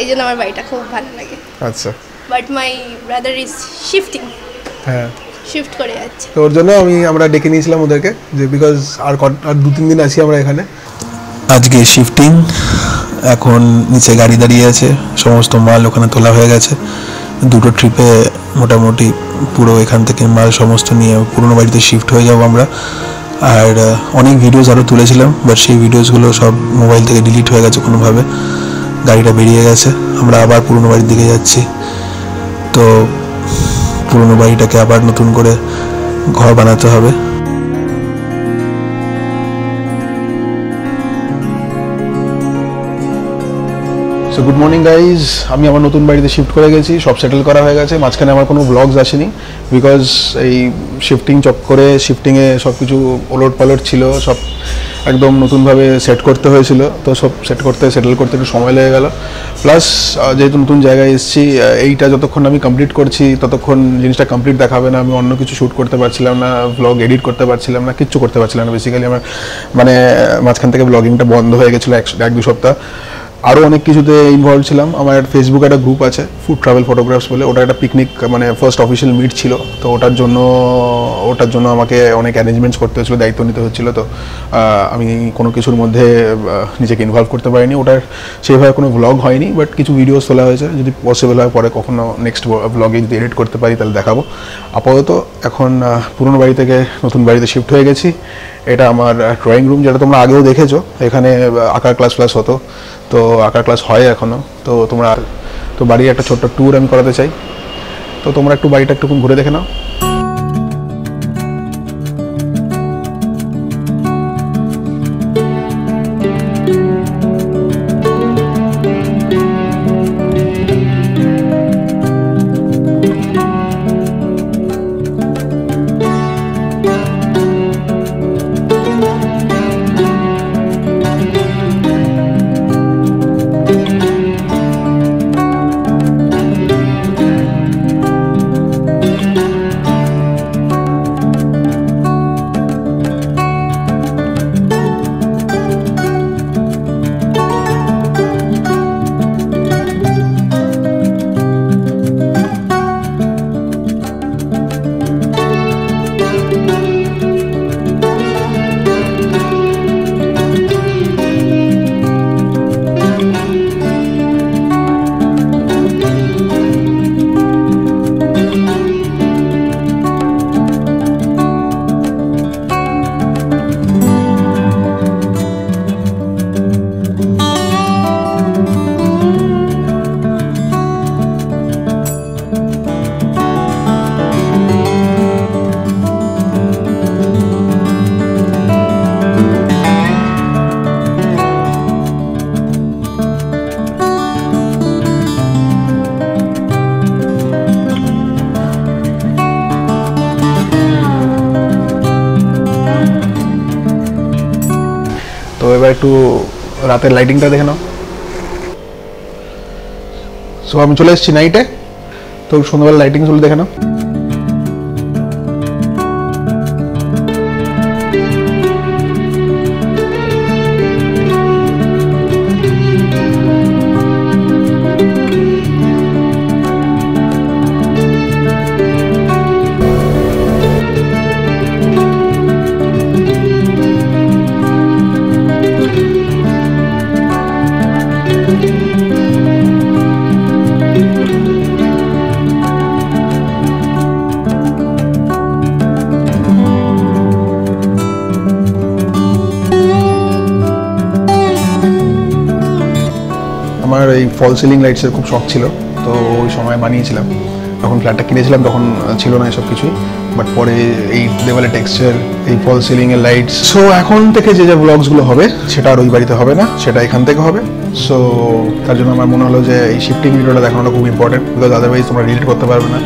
এই জন্য আমার বাড়িটা খুব ভালো লাগে। আচ্ছা। But my brother is shifting হ্যাঁ। শিফট করে যাচ্ছে। তো ওর জন্য আমি আমরা ডেকে নিয়েছিলাম ওদেরকে যে বিকজ আর আর দু তিন দিন আছি আমরা এখানে। আজকে শিফটিং এখন নিচে গাড়ি দাঁড়িয়ে আছে। সমস্ত মাল ওখানে তোলা হয়ে গেছে। দুটো ট্রিপে মোটামুটি পুরো এখান থেকে মাল সমস্ত নিয়ে পুরনো বাড়িতে শিফট হয়ে যাব আমরা। আর অনেক ভিডিওস আরও তুলেছিলাম বাট সেই ভিডিওসগুলো সব মোবাইল থেকে ডিলিট হয়ে গেছে কোনোভাবে। গাড়িটা বেরিয়ে গেছে। আমরা আবার পুরনো বাড়ির দিকে যাচ্ছি। তো পুরনো বাড়িটাকে আবার নতুন করে ঘর বানাতে হবে। সো গুড মর্নিং গাইজ আমি আমার নতুন বাড়িতে শিফট করে গেছি। সব সেটেল করা হয়ে গেছে। মাঝখানে আমার কোনো ব্লগস আসেনি। বিকজ এই শিফটিং চক্করে শিফটিংয়ে সব কিছু ওলট পালট ছিল। সব একদম নতুনভাবে সেট করতে হয়েছিল, তো সব সেট করতে সেটেল করতে একটু সময় লেগে গেল। প্লাস যেহেতু নতুন জায়গায় এসেছি এইটা যতক্ষণ আমি কমপ্লিট করছি, ততক্ষণ জিনিসটা কমপ্লিট দেখাবে না, আমি অন্য কিছু শ্যুট করতে পারছিলাম না ব্লগ এডিট করতে পারছিলাম না, কিচ্ছু করতে পারছিলাম না বেসিক্যালি আমার মানে মাঝখান থেকে ব্লগিংটা বন্ধ হয়ে গেছিল এক এক দু সপ্তাহ। আরও অনেক কিছুতে ইনভলভ ছিলাম। আমার একটা ফেসবুকে একটা গ্রুপ আছে ফুড ট্রাভেল ফটোগ্রাফস বলে। ওটা একটা পিকনিক মানে ফার্স্ট অফিসিয়াল মিট ছিল। তো ওটার জন্য ওটার জন্য আমাকে অনেক অ্যারেঞ্জমেন্টস করতে হচ্ছিল দায়িত্ব নিতে হচ্ছিল তো আমি কোনো কিছুর মধ্যে নিজেকে ইনভলভ করতে পারিনি। ওটার সেইভাবে কোনো ব্লগ হয়নি বাট কিছু ভিডিওস তোলা হয়েছে। যদি পসিবল হয়, পরে কখনো নেক্সট ব্লগে যদি এডিট করতে পারি, তাহলে দেখাবো। আপাতত এখন পুরনো বাড়ি থেকে নতুন বাড়িতে শিফট হয়ে গেছি। এটা আমার ড্রয়িং রুম যেটা তোমরা আগেও দেখেছ। এখানে আঁকার ক্লাস ক্লাস হতো। তো আঁকার ক্লাস হয় এখনও তো তোমরা তো বাড়ির একটা ছোট্ট ট্যুর আমি করাতে চাই। তো তোমরা একটু বাড়িটা একটু ঘুরে দেখে নাও। একটু রাতের লাইটিংটা দেখে নাও। সো আমি চলে এসেছি নাইটে তো সন্ধ্যাবেলা লাইটিং লাইটিংসগুলো দেখে নাও। এই ফল সিলিং লাইটসের খুব শখ ছিল, তো ওই সময় বানিয়েছিলাম। যখন ফ্ল্যাটটা কিনেছিলাম তখন ছিল না এসব কিছুই বাট পরে এই দেওয়ালে টেক্সচার এই ফল সিলিং এর লাইটস সো এখন থেকে যে যে ব্লগসগুলো হবে, সেটা আর ওই বাড়িতে হবে না, সেটা এখান থেকে হবে। সো তার জন্য আমার মনে হলো যে, এই শিফটিং ভিডিওটা দেখানোটা খুব ইম্পর্টেন্ট বিকজ আদারওয়াইজ তোমরা রিলেট করতে পারবে না।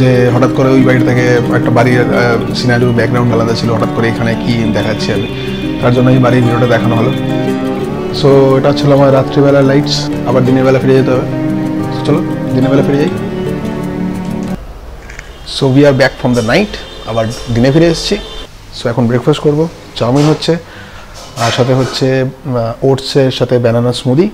যে, হঠাৎ করে ওই বাড়ি থেকে একটা বাড়ির সিনারিও ব্যাকগ্রাউন্ড আলাদা ছিল, হঠাৎ করে এখানে কি দেখাচ্ছি আমি। তার জন্য এই বাড়ির ভিডিওটা দেখানো হলো। সো এটা ছিল আমার রাত্রিবেলা লাইটস আবার দিনের বেলা ফিরে যেতে হবে। সো চলো, দিনের বেলা ফিরে যাই। So we are back from the night আবার দিনে ফিরে এসেছি। সো এখন ব্রেকফাস্ট করব। চাউমিন হচ্ছে। আর সাথে হচ্ছে ওটসের সাথে ব্যানানা স্মুদি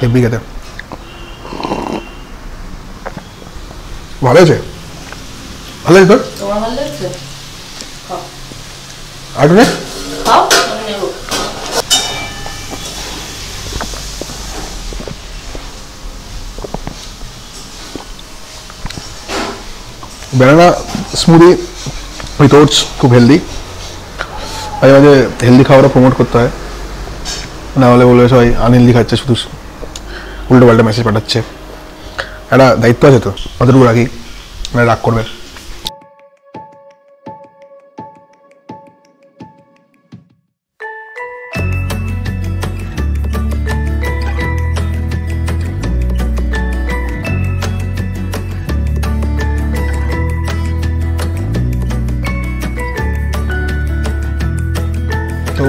হেভি খেতে ভালো আছে। ভালো আছে তোর তোমার ভালো লাগছে আর নে? খাও আমি নেব ব্যানানা স্মুদি উইথ ওটস খুব হেলদি মাঝে মাঝে হেলদি খাবারও প্রমোট করতে হয়। না হলে বলবে সবাই আনহেলদি খাচ্ছে, শুধু উল্টো পাল্টা মেসেজ পাঠাচ্ছে। একটা দায়িত্ব আছে তো, অতটুকু রাখি মানে রাগ করবে।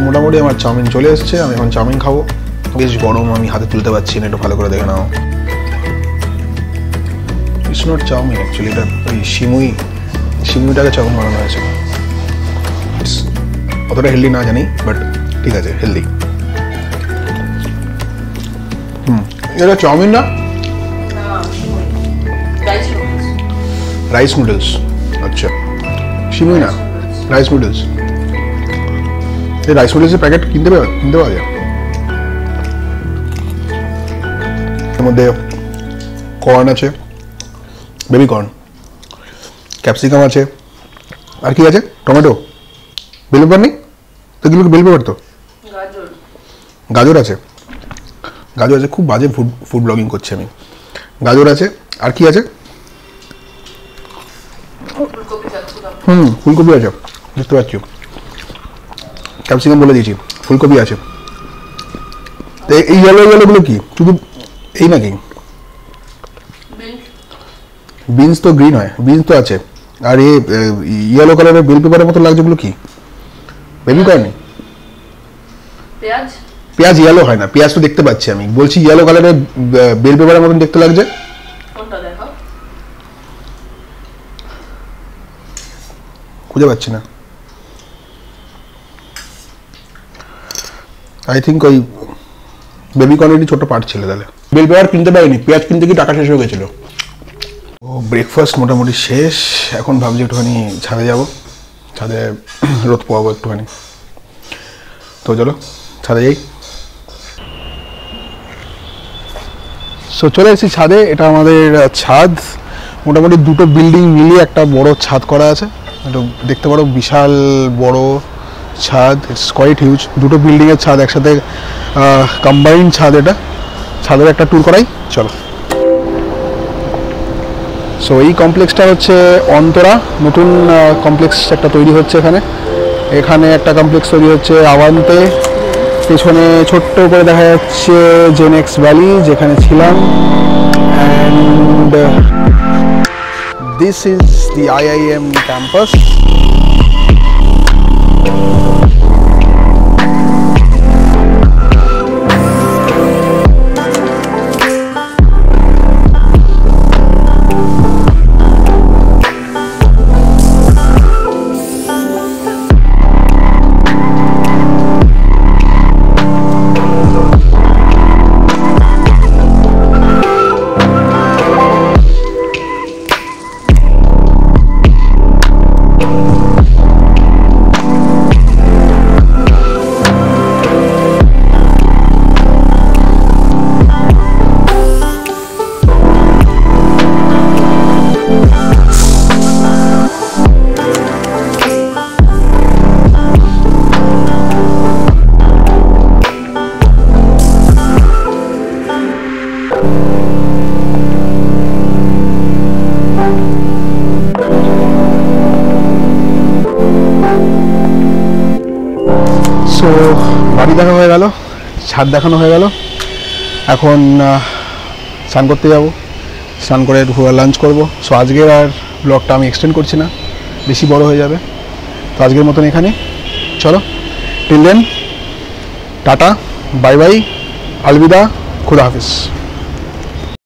মোটামুটি আমার চাউমিন চলে এসেছে আমি এখন চাউমিন খাব। বেশ গরম আমি হাতে তুলতে পারছি না একটু ভালো করে দেখে নাও। It's not chow mein actually এটা ওই সিমুই সিমুইটাকে চাউমিন বানানো হয়েছে। অতটা হেলদি না জানি বাট ঠিক আছে হেলদি হুম এটা চাউমিন না? রাইস নুডলস রাইস নুডলস আচ্ছা। সিমুই না রাইস নুডলস এই রাইস নুডলসের প্যাকেট কিনতে পাওয়া কিনতে পাওয়া যায়। এর মধ্যে কর্ন আছে বেবি কর্ন ক্যাপসিকাম আছে আর কি আছে? টমেটো বেল পেপার নেই? তো এগুলো বেল পেপার তো? গাজর। আছে। গাজর আছে খুব বাজে ফুড ফুড ব্লগিং করছি আমি। গাজর আছে আর কি আছে? হুম ফুলকপি আছে বুঝতে পারছি। ক্যাপসিকাম বলে দিয়েছি ফুলকপি আছে। তো এই- এই ইয়েলো ইয়েলোগুলো কি? শুধু এই নাকি? বিনস তো গ্রিন হয় বিনস তো আছে। আর এ ইয়েলো কালারের বেল পেপারের মতো লাগছে ওগুলো কি? বেবি কর্ন পেঁয়াজ? পেঁয়াজ ইয়েলো হয় না পেঁয়াজ তো দেখতে পাচ্ছি আমি। বলছি ইয়েলো কালারের বেল পেপারের মতন দেখতে লাগছে। খুঁজে পাচ্ছি না। আই থিঙ্ক ওই বেবি কর্নেরই ছোট পার্ট ছিল তাহলে। বেল পেপার কিনতে পারিনি, পেঁয়াজ কিনতে কি টাকা শেষ হয়ে গেছিল। ও ব্রেকফাস্ট মোটামুটি শেষ, এখন ভাবছি একটুখানি ছাদে যাব। ছাদে রোদ পোয়াবো একটুখানি। তো চলো, ছাদে যাই। সো চলে এসেছি ছাদে, এটা আমাদের ছাদ। মোটামুটি দুটো বিল্ডিং মিলিয়ে একটা বড় ছাদ করা আছে। একটু দেখতে পারো, বিশাল, বড়। ছাদ ইটস কোয়াইট হিউজ দুটো বিল্ডিংয়ের ছাদ একসাথে কম্বাইন্ড ছাদ এটা। ছাদের একটা ট্যুর করাই, চলো। সো এই কমপ্লেক্সটা হচ্ছে অন্তরা। নতুন কমপ্লেক্স একটা তৈরি হচ্ছে এখানে। এখানে একটা কমপ্লেক্স তৈরি হচ্ছে আওয়ান্তে। পেছনে ছোট্ট করে দেখা যাচ্ছে জেনেক্স ভ্যালি যেখানে ছিলাম। And this is the IIM campus ছাদ দেখানো হয়ে গেল। এখন স্নান করতে যাব। স্নান করে লাঞ্চ করব। সো আজকের আর ব্লগটা আমি এক্সটেন্ড করছি না। বেশি বড় হয়ে যাবে। তো আজকের মতন এখানে। চলো। Till then ta-ta. Bye bye Alvida. খুদা হাফিজ।